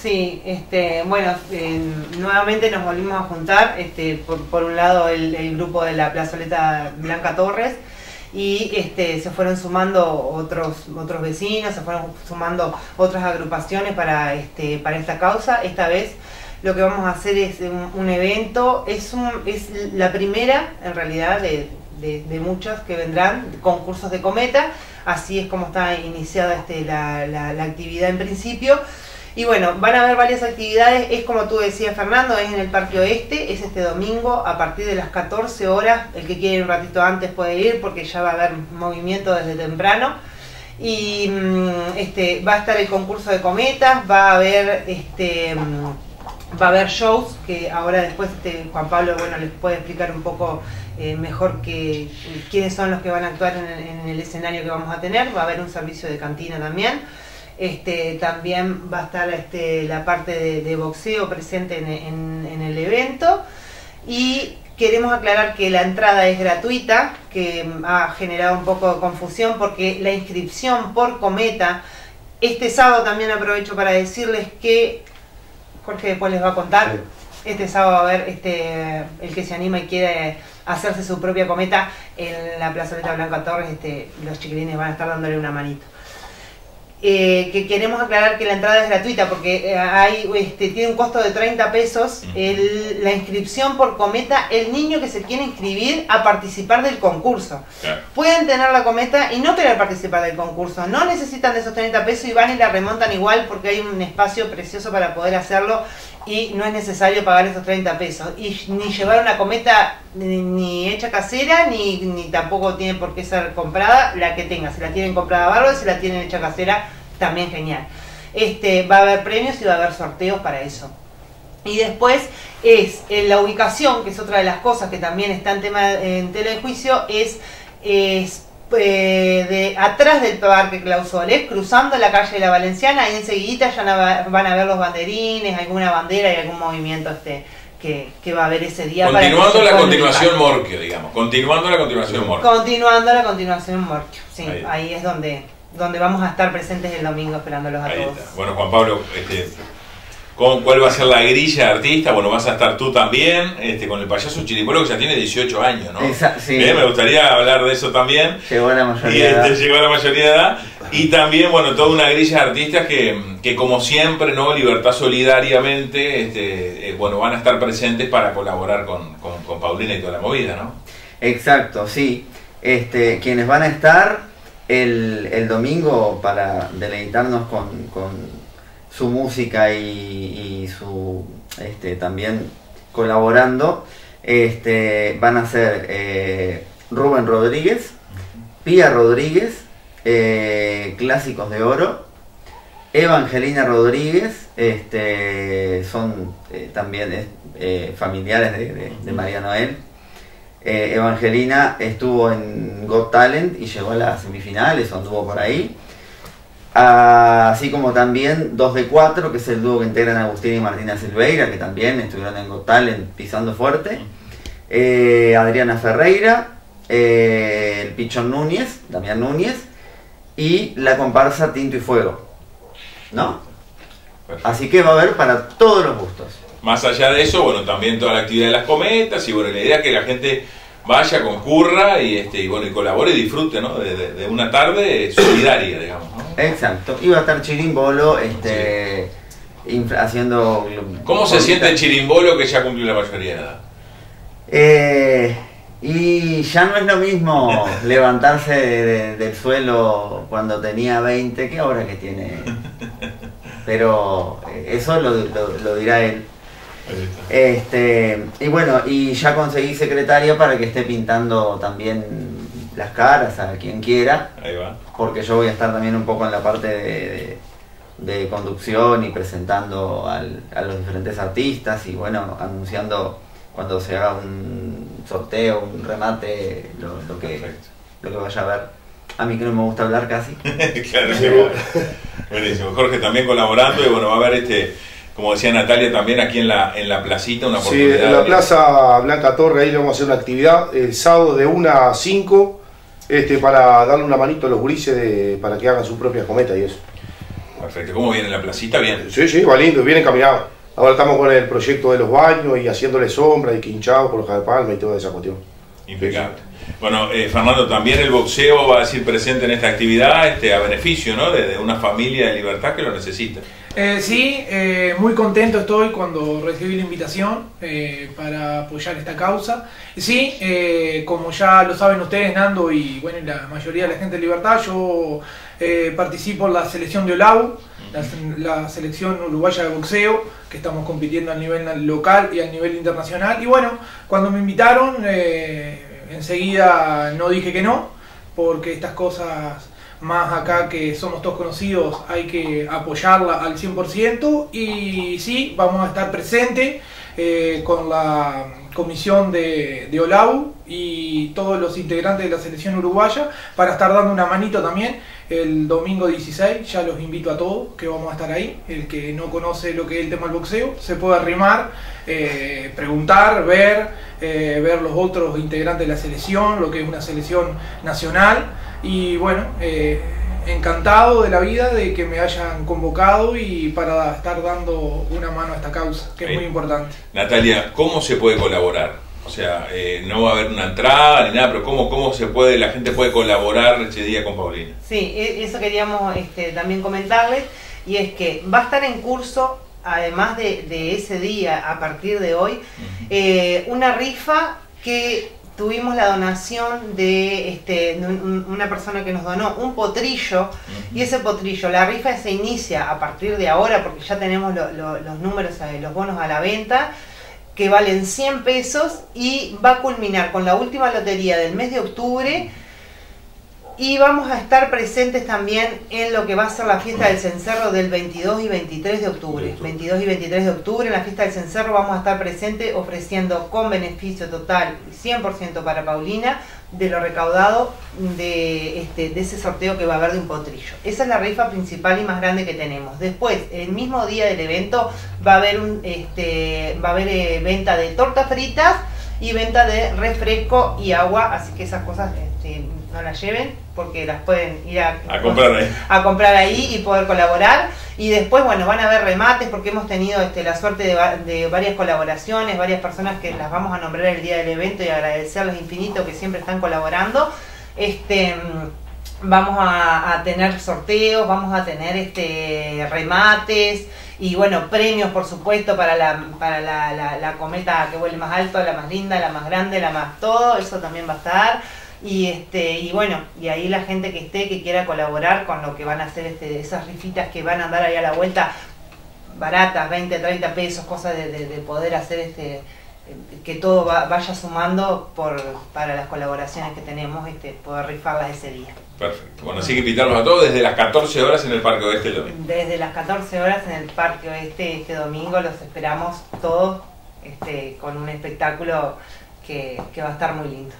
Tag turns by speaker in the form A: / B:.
A: Sí, este, bueno, eh, nuevamente nos volvimos a juntar, este, por, por un lado el, el grupo de la plazoleta Blanca Torres y este, se fueron sumando otros otros vecinos, se fueron sumando otras agrupaciones para este, para esta causa. Esta vez lo que vamos a hacer es un, evento, es un, es la primera en realidad de, de, muchos que vendrán, concursos de cometa, así es como está iniciada este, la, la actividad en principio. Y bueno, van a haber varias actividades, es como tú decías Fernando, es en el Parque Oeste, es este domingo a partir de las 14 horas, el que quiere un ratito antes puede ir porque ya va a haber movimiento desde temprano. Y mm, este, va a estar el concurso de cometas, va a haber este mm, va a haber shows que ahora después este, Juan Pablo bueno les puede explicar un poco eh, mejor que quiénes son los que van a actuar en en el escenario que vamos a tener, va a haber un servicio de cantina también. Este, también va a estar este, la parte de, de boxeo presente en, en, en, el evento. Y queremos aclarar que la entrada es gratuita, que ha generado un poco de confusión porque la inscripción por cometa, este sábado también aprovecho para decirles que, Jorge después les va a contar, sí. este sábado va a haber este, el que se anima y quiere hacerse su propia cometa en la plazoleta Blanca Torres, este, los chiquilines van a estar dándole una manito. Eh, que queremos aclarar que la entrada es gratuita porque eh, hay, este, tiene un costo de 30 pesos el, la inscripción por cometa, el niño que se quiere inscribir a participar del concurso. Claro. Pueden tener la cometa y no querer participar del concurso, no necesitan de esos 30 pesos y van y la remontan igual porque hay un espacio precioso para poder hacerlo y no es necesario pagar esos 30 pesos. Y ni llevar una cometa ni, ni hecha casera, ni, ni, tampoco tiene por qué ser comprada, la que tenga. Si la tienen comprada bárbaro, si la tienen hecha casera, también genial. Este, va a haber premios y va a haber sorteos para eso. Y después es en la ubicación, que es otra de las cosas que también está en tema en tela de juicio, es, es eh, de atrás del Parque Clausoles, cruzando la calle de la Valenciana, ahí enseguida ya van a ver los banderines, alguna bandera y algún movimiento este que, que va a haber ese día.
B: Continuando la continuación Morquio, digamos. Continuando la continuación Morquio.
A: Continuando la continuación Morquio, sí. Ahí, ahí es donde, donde vamos a estar presentes el domingo esperándolos a ahí todos.
B: Está. Bueno, Juan Pablo, este, ¿Cuál va a ser la grilla de artista? Bueno, vas a estar tú también, este, con el payaso Chiripolo que ya tiene 18 años, ¿no?
C: Exacto, sí.
B: me gustaría hablar de eso también.
C: Llegó a la mayoría
B: y,
C: de edad.
B: Este, llegó a la mayoría de edad. Y también, bueno, toda una grilla de artistas que, que como siempre, ¿no? Libertad solidariamente, este, eh, bueno, van a estar presentes para colaborar con, con, con, Paulina y toda la movida, ¿no?
C: Exacto, sí. Este, quienes van a estar el, el domingo para deleitarnos con, con su música y, y su este, también colaborando este, van a ser eh, Rubén Rodríguez, Pía Rodríguez, eh, Clásicos de Oro, Evangelina Rodríguez, este, son eh, también familiares de, de, de, María Noel. Evangelina estuvo en Got Talent y llegó a las semifinales, anduvo por ahí. Ah, así como también 2 de 4, que es el dúo que integran Agustín y Martina Silveira, que también estuvieron en Got Talent pisando fuerte. Eh, Adriana Ferreira, eh, el Pichón Núñez, Damián Núñez, y la comparsa Tinto y Fuego. ¿No? Así que va a haber para todos los gustos.
B: Más allá de eso, bueno, también toda la actividad de las cometas, y bueno, la idea es que la gente vaya, concurra y, este, y, bueno, y colabore y disfrute ¿no? de, de, de una tarde solidaria, digamos. ¿no?
C: Exacto. Iba a estar Chirimbolo este, sí. haciendo...
B: ¿Cómo se siente el Chirimbolo que ya cumplió la mayoría de edad?
C: Eh, y ya no es lo mismo levantarse de, del suelo cuando tenía 20 que ahora que tiene... Pero eh, eso lo, lo, lo dirá él. Este, y bueno, y ya conseguí secretaria para que esté pintando también las caras a quien quiera.
B: Ahí va.
C: Porque yo voy a estar también un poco en la parte de, de, de conducción y presentando al, a los diferentes artistas y bueno, anunciando cuando se haga un sorteo, un remate, lo, lo que, lo que vaya a ver. A mí que no me gusta hablar casi.
B: claro, buenísimo. Jorge también colaborando y bueno, va a haber este como decía Natalia, también aquí en la, en la placita, una
D: oportunidad. Sí, en la Plaza Blanca Torre, ahí vamos a hacer una actividad el sábado de 1 a 5 este, para darle una manito a los gurises de, para que hagan sus propias cometas y eso.
B: Perfecto. ¿Cómo viene la placita? Bien.
D: Sí, sí, va lindo, bien encaminado. Ahora estamos con el proyecto de los baños y haciéndole sombra y quinchado por los palma y toda esa cuestión.
B: Impecable. Bueno, eh, Fernando, también el boxeo va a decir presente en esta actividad este, a beneficio ¿no? de, de una familia de libertad que lo necesita.
E: Eh, sí, eh, muy contento estoy cuando recibí la invitación eh, para apoyar esta causa. Sí, eh, como ya lo saben ustedes, Nando y bueno, la mayoría de la gente de Libertad, yo eh, participo en la selección de Olau, la, la selección uruguaya de boxeo, que estamos compitiendo a nivel local y a nivel internacional. Y bueno, cuando me invitaron, enseguida no dije que no, porque estas cosas más acá que somos todos conocidos, hay que apoyarla al 100% y sí, vamos a estar presentes eh, con la comisión de, de OLAU y todos los integrantes de la selección uruguaya para estar dando una manito también. El domingo 16, ya los invito a todos que vamos a estar ahí, el que no conoce lo que es el tema del boxeo, se puede arrimar, eh, preguntar, ver, eh, ver los otros integrantes de la selección, lo que es una selección nacional y bueno, eh, encantado de la vida de que me hayan convocado y para estar dando una mano a esta causa, que es muy importante.
B: Natalia, ¿cómo se puede colaborar? O sea, eh, no va a haber una entrada ni nada, pero ¿cómo, cómo se puede, la gente puede colaborar ese día con Paulina?
A: Sí, e- eso queríamos este, también comentarles, y es que va a estar en curso, además de, de ese día, a partir de hoy, eh, una rifa que tuvimos la donación de, este, de un- una persona que nos donó un potrillo, y ese potrillo, la rifa se inicia a partir de ahora, porque ya tenemos lo- lo- los números, eh, los bonos a la venta, que valen 100 pesos y va a culminar con la última lotería del mes de octubre y vamos a estar presentes también en lo que va a ser la fiesta del cencerro del 22 y 23 de octubre. 22 y 23 de octubre en la fiesta del cencerro vamos a estar presentes ofreciendo con beneficio total 100% para Paulina de lo recaudado de, este, de ese sorteo que va a haber de un potrillo. Esa es la rifa principal y más grande que tenemos. Después, el mismo día del evento va a haber, un, este, va a haber eh, venta de tortas fritas y venta de refresco y agua, así que esas cosas este, no las lleven porque las pueden ir a,
B: A comprar ahí.
A: a comprar ahí y poder colaborar. Y después, bueno, van a haber remates porque hemos tenido este, la suerte de varias colaboraciones, varias personas que las vamos a nombrar el día del evento y agradecerles infinito que siempre están colaborando. Este, mm, vamos a, a tener sorteos, vamos a tener este, remates y bueno, premios por supuesto para la, para la, la- la cometa que vuele más alto, la más linda, la más grande, la más todo, eso también va a estar. Y este, y bueno, y ahí la gente que esté, que quiera colaborar con lo que van a hacer este, esas rifitas que van a dar ahí a la vuelta, baratas, 20, 30 pesos, cosas de, de- de poder hacer este que todo va- vaya sumando por para las colaboraciones que tenemos, este, poder rifarlas ese día.
B: Perfecto. Bueno, así que invitarlos a todos desde las 14 horas en el Parque Oeste el domingo.
A: Desde las 14 horas en el Parque Oeste este domingo los esperamos todos este, con un espectáculo que, que va a estar muy lindo.